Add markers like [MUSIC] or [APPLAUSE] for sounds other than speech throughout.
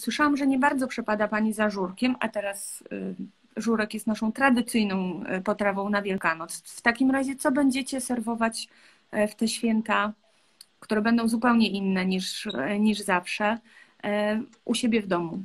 słyszałam, że nie bardzo przepada Pani za żurkiem, a teraz żurek jest naszą tradycyjną potrawą na Wielkanoc. W takim razie co będziecie serwować w te święta, które będą zupełnie inne niż, niż zawsze u siebie w domu?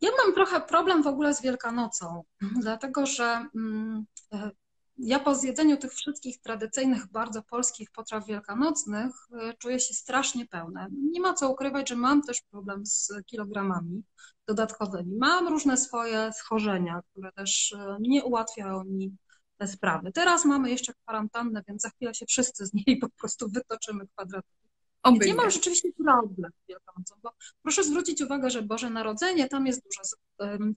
Ja mam trochę problem w ogóle z Wielkanocą, dlatego że mm, e, ja po zjedzeniu tych wszystkich tradycyjnych, bardzo polskich potraw wielkanocnych e, czuję się strasznie pełna. Nie ma co ukrywać, że mam też problem z kilogramami dodatkowymi. Mam różne swoje schorzenia, które też e, nie ułatwiają mi te sprawy. Teraz mamy jeszcze kwarantannę, więc za chwilę się wszyscy z niej [LAUGHS] po prostu wytoczymy kwadratowo. Więc ja mam rzeczywiście problem Wielkanocą, bo proszę zwrócić uwagę, że Boże Narodzenie, tam jest dużo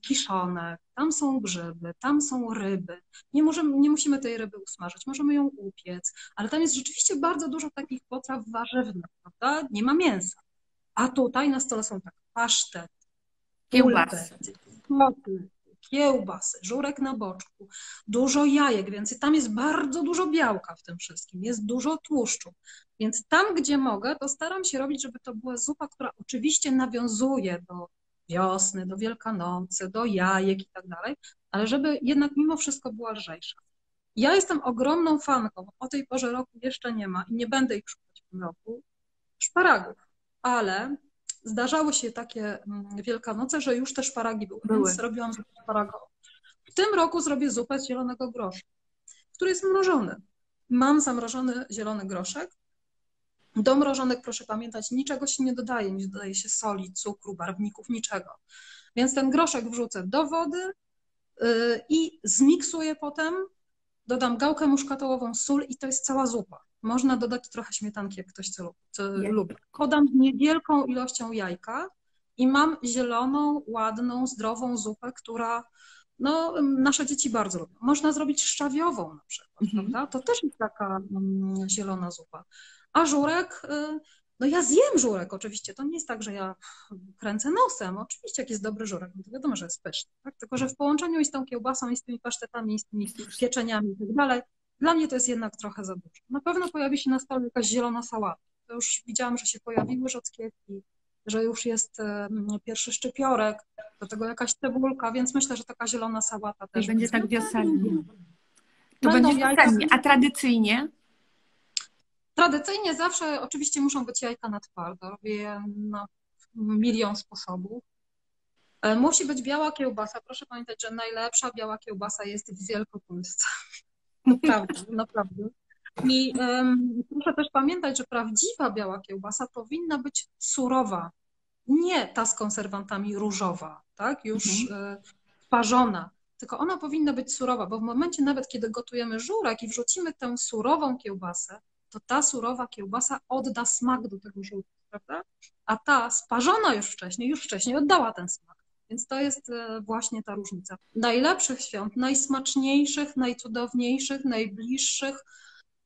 kiszonek, tam są grzyby, tam są ryby. Nie, możemy, nie musimy tej ryby usmażyć, możemy ją upiec, ale tam jest rzeczywiście bardzo dużo takich potraw warzywnych, prawda? Nie ma mięsa. A tutaj na stole są tak pasztet, kiełbasy, kiełbasy, żurek na boczku, dużo jajek, więc tam jest bardzo dużo białka w tym wszystkim, jest dużo tłuszczu. Więc tam, gdzie mogę, to staram się robić, żeby to była zupa, która oczywiście nawiązuje do wiosny, do Wielkanocy, do jajek i tak dalej, ale żeby jednak mimo wszystko była lżejsza. Ja jestem ogromną fanką, o tej porze roku jeszcze nie ma i nie będę ich szukać w tym roku, szparagów, ale zdarzały się takie mm, Wielkanoce, że już te szparagi były, były. więc robiłam zupę szparagową. W tym roku zrobię zupę z zielonego grosza, który jest mrożony. Mam zamrożony zielony groszek. Do mrożonek, proszę pamiętać, niczego się nie dodaje, nie dodaje się soli, cukru, barwników, niczego. Więc ten groszek wrzucę do wody yy, i zmiksuję potem, dodam gałkę muszkatołową, sól i to jest cała zupa. Można dodać trochę śmietanki, jak ktoś co lubi. Podam niewielką ilością jajka i mam zieloną, ładną, zdrową zupę, która no, nasze dzieci bardzo lubią. Można zrobić szczawiową na przykład, mhm. prawda? To też jest taka mm, zielona zupa. A żurek, y, no ja zjem żurek oczywiście, to nie jest tak, że ja kręcę nosem. Oczywiście jak jest dobry żurek, no to wiadomo, że jest pyszny, tak? Tylko, że w połączeniu i z tą kiełbasą, i z tymi pasztetami, i z tymi pieczeniami i tak dalej, dla mnie to jest jednak trochę za dużo. Na pewno pojawi się na stole jakaś zielona sałata. To już widziałam, że się pojawiły rzodkiewki, że już jest pierwszy szczypiorek, do tego jakaś cebulka, więc myślę, że taka zielona sałata też będzie. tak wiosennie. To będzie wiosennie. A tradycyjnie? Tradycyjnie zawsze oczywiście muszą być jajka na twardo. Robię na milion sposobów. E, musi być biała kiełbasa. Proszę pamiętać, że najlepsza biała kiełbasa jest w Wielkopolsce. [LAUGHS] Naprawdę, naprawdę. I um, proszę też pamiętać, że prawdziwa biała kiełbasa powinna być surowa, nie ta z konserwantami różowa, tak? Już mhm. parzona, tylko ona powinna być surowa, bo w momencie nawet, kiedy gotujemy żurek i wrzucimy tę surową kiełbasę, to ta surowa kiełbasa odda smak do tego żurka, prawda? A ta sparzona już wcześniej, już wcześniej oddała ten smak. Więc to jest e, właśnie ta różnica. Najlepszych świąt, najsmaczniejszych, najcudowniejszych, najbliższych.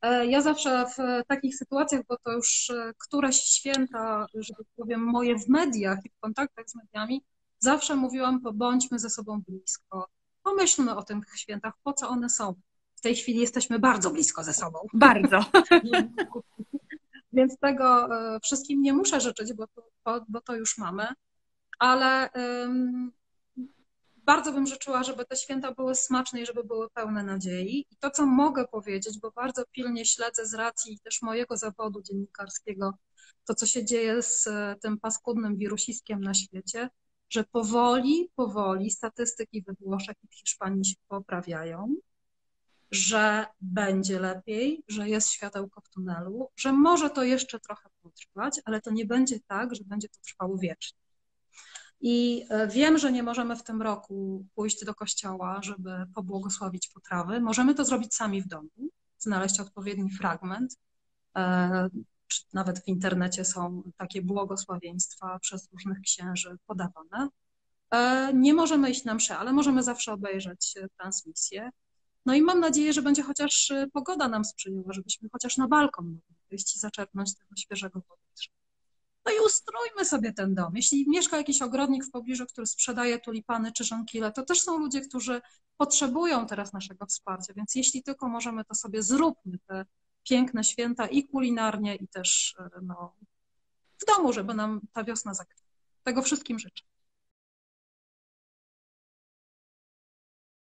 E, ja zawsze w takich sytuacjach, bo to już e, któreś święta, że tak powiem, moje w mediach i w kontaktach z mediami, zawsze mówiłam, bądźmy ze sobą blisko. Pomyślmy o tych świętach, po co one są. W tej chwili jesteśmy bardzo blisko ze sobą. Bardzo. [LAUGHS] Więc tego wszystkim nie muszę życzyć, bo to, bo to już mamy ale bardzo bym życzyła, żeby te święta były smaczne i żeby były pełne nadziei. I to, co mogę powiedzieć, bo bardzo pilnie śledzę z racji też mojego zawodu dziennikarskiego, to, co się dzieje z e, tym paskudnym wirusiskiem na świecie, że powoli, powoli statystyki we Włoszech i w Hiszpanii się poprawiają, że będzie lepiej, że jest światełko w tunelu, że może to jeszcze trochę potrwać, ale to nie będzie tak, że będzie to trwało wiecznie. I e, wiem, że nie możemy w tym roku pójść do kościoła, żeby pobłogosławić potrawy. Możemy to zrobić sami w domu, znaleźć odpowiedni fragment. E, nawet w internecie są takie błogosławieństwa przez różnych księży podawane. E, nie możemy iść na mszę, ale możemy zawsze obejrzeć transmisję. No i mam nadzieję, że będzie chociaż pogoda nam sprzyjała, żebyśmy chociaż na balkon mogli wyjść i zaczerpnąć tego świeżego powietrza. No i ustrójmy sobie ten dom. Jeśli mieszka jakiś ogrodnik w pobliżu, który sprzedaje tulipany czy żonkile, to też są ludzie, którzy potrzebują teraz naszego wsparcia, więc jeśli tylko możemy, to sobie zróbmy te piękne święta i kulinarnie, i też e, no, w domu, żeby nam ta wiosna zakwitła. Tego wszystkim życzę.